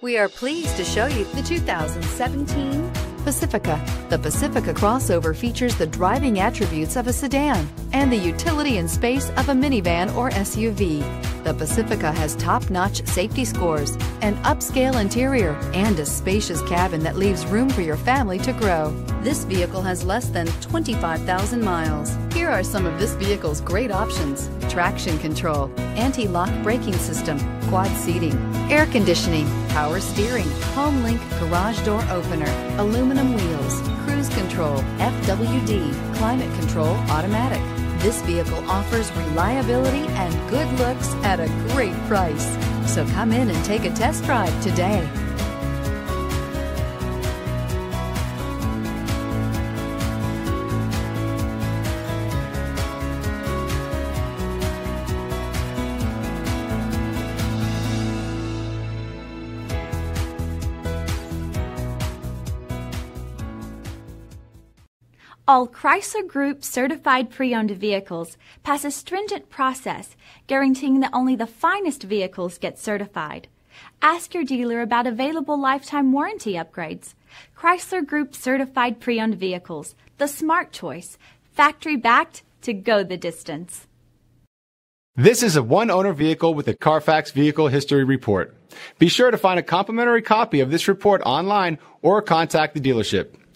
We are pleased to show you the 2017 Pacifica. The Pacifica crossover features the driving attributes of a sedan and the utility and space of a minivan or SUV. The Pacifica has top-notch safety scores, an upscale interior, and a spacious cabin that leaves room for your family to grow. This vehicle has less than 25,000 miles. Here are some of this vehicle's great options. Traction control, anti-lock braking system, quad seating, air conditioning, power steering, HomeLink garage door opener, aluminum wheels, cruise control, FWD, climate control automatic. This vehicle offers reliability and good looks at a great price. So come in and take a test drive today. All Chrysler Group certified pre-owned vehicles pass a stringent process guaranteeing that only the finest vehicles get certified. Ask your dealer about available lifetime warranty upgrades. Chrysler Group certified pre-owned vehicles, the smart choice, factory backed to go the distance. This is a one owner vehicle with a Carfax Vehicle History Report. Be sure to find a complimentary copy of this report online or contact the dealership.